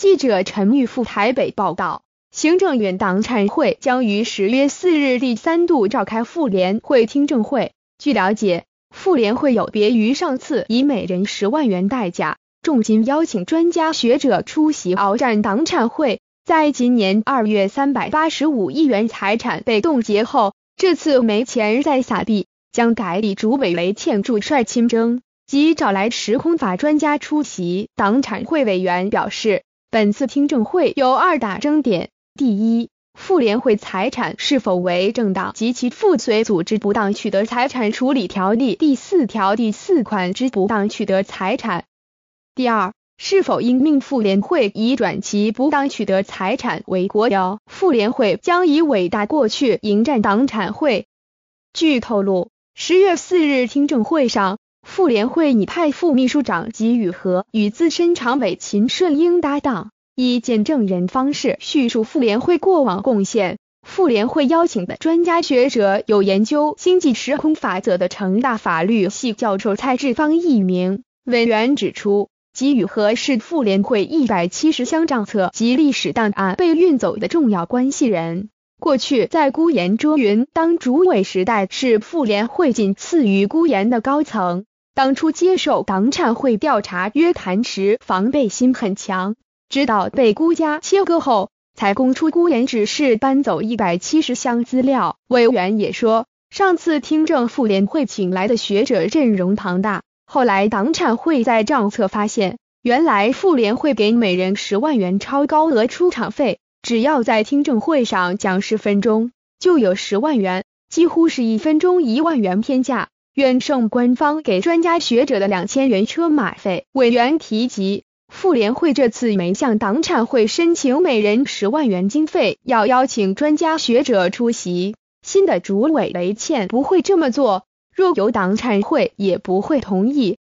记者陈玉赴台北报道，行政院党产会将于十月四日第三度召开妇联会听证会。据了解，妇联会有别于上次以每人十万元代价重金邀请专家学者出席鏖战党产会，在今年二月三百八十五亿元财产被冻结后，这次没钱再撒币，将改以主委雷倩主帅亲征，即找来时空法专家出席。党产会委员表示。本次听证会有二大争点：第一，妇联会财产是否为政党及其附随组织不当取得财产处理条例第四条第四款之不当取得财产；第二，是否应命妇联会移转其不当取得财产为国有？妇联会将以伟大过去迎战党产会。据透露，十月四日听证会上。妇联会拟派副秘书长吉宇和与资深常委秦顺英搭档，以见证人方式叙述妇联会过往贡献。妇联会邀请的专家学者有研究经济时空法则的成大法律系教授蔡志芳一名。委员指出，吉宇和是妇联会一百七十箱账册及历史档案被运走的重要关系人。过去在孤岩卓云当主委时代，是妇联会仅次于孤岩的高层。当初接受党产会调查约谈时，防备心很强，直到被辜家切割后，才供出辜言指示搬走一百七十箱资料。委员也说，上次听证妇联会请来的学者阵容庞大，后来党产会在账册发现，原来妇联会给每人十万元超高额出场费，只要在听证会上讲十分钟，就有十万元，几乎是一分钟一万元天价。远胜官方给专家学者的两千元车马费。委员提及，妇联会这次没向党产会申请每人十万元经费，要邀请专家学者出席。新的主委雷倩不会这么做，若有党产会也不会同意。